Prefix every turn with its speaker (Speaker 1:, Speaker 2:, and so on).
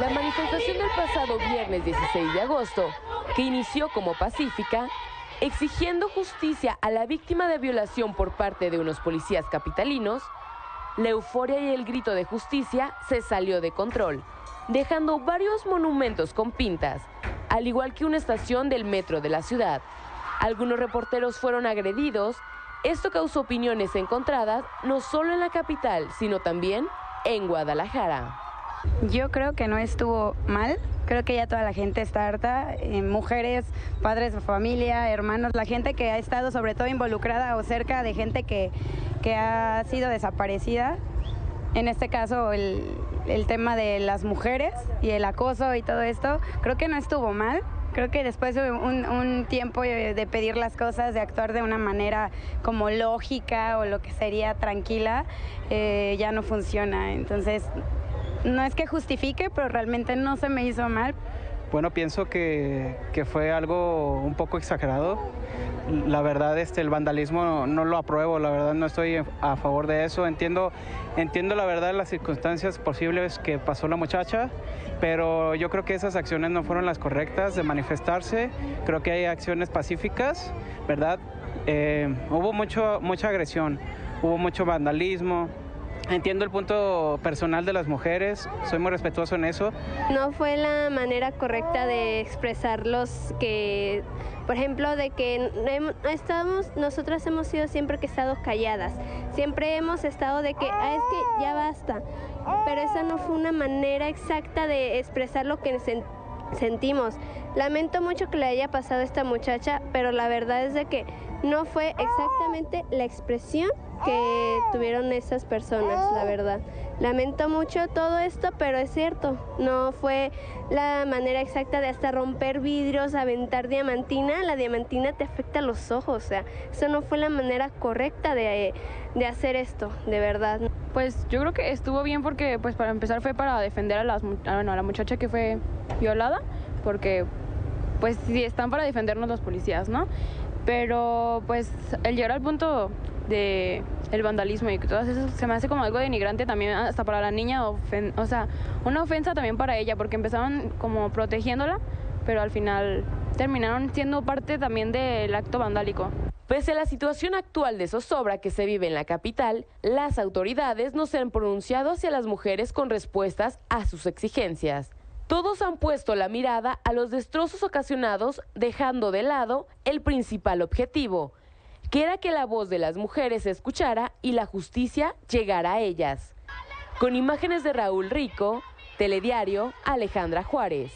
Speaker 1: La manifestación del pasado viernes 16 de agosto, que inició como pacífica, exigiendo justicia a la víctima de violación por parte de unos policías capitalinos, la euforia y el grito de justicia se salió de control, dejando varios monumentos con pintas, al igual que una estación del metro de la ciudad. Algunos reporteros fueron agredidos. Esto causó opiniones encontradas no solo en la capital, sino también en Guadalajara.
Speaker 2: Yo creo que no estuvo mal. Creo que ya toda la gente está harta, eh, mujeres, padres de familia, hermanos, la gente que ha estado sobre todo involucrada o cerca de gente que, que ha sido desaparecida. En este caso, el, el tema de las mujeres y el acoso y todo esto, creo que no estuvo mal. Creo que después de un, un, tiempo de pedir las cosas, de actuar de una manera como lógica o lo que sería tranquila, eh, ya no funciona. Entonces, no es que justifique, pero realmente no se me hizo mal.
Speaker 3: Bueno, pienso que, que fue algo un poco exagerado. La verdad, este, el vandalismo no, lo apruebo, la verdad no estoy a favor de eso. Entiendo, entiendo la verdad las circunstancias posibles que pasó la muchacha, pero yo creo que esas acciones no fueron las correctas de manifestarse. Creo que hay acciones pacíficas, ¿verdad? Eh, hubo mucho, mucha agresión, hubo mucho vandalismo, Entiendo el punto personal de las mujeres, soy muy respetuoso en eso.
Speaker 4: No fue la manera correcta de expresarlos que, por ejemplo, de que estamos, nosotras hemos sido siempre que estado calladas, siempre hemos estado de que, ah, es que ya basta, pero esa no fue una manera exacta de expresar lo que sentimos. Lamento mucho que le haya pasado a esta muchacha, pero la verdad es de que no fue exactamente la expresión que tuvieron esas personas, la verdad. Lamento mucho todo esto, pero es cierto, no fue la manera exacta de hasta romper vidrios, aventar diamantina. La diamantina te afecta los ojos, o sea, eso no fue la manera correcta de, de hacer esto, de verdad.
Speaker 5: Pues yo creo que estuvo bien porque, pues para empezar, fue para defender a, las, a la muchacha que fue violada, porque pues sí están para defendernos los policías, ¿no? Pero pues el llegar al punto de el vandalismo y todo eso se me hace como algo denigrante también hasta para la niña, o sea, una ofensa también para ella porque empezaban como protegiéndola, pero al final terminaron siendo parte también del acto vandálico.
Speaker 1: Pese a la situación actual de zozobra que se vive en la capital, las autoridades no se han pronunciado hacia las mujeres con respuestas a sus exigencias. Todos han puesto la mirada a los destrozos ocasionados, dejando de lado el principal objetivo, que era que la voz de las mujeres se escuchara y la justicia llegara a ellas. Con imágenes de Raúl Rico, Telediario, Alejandra Juárez.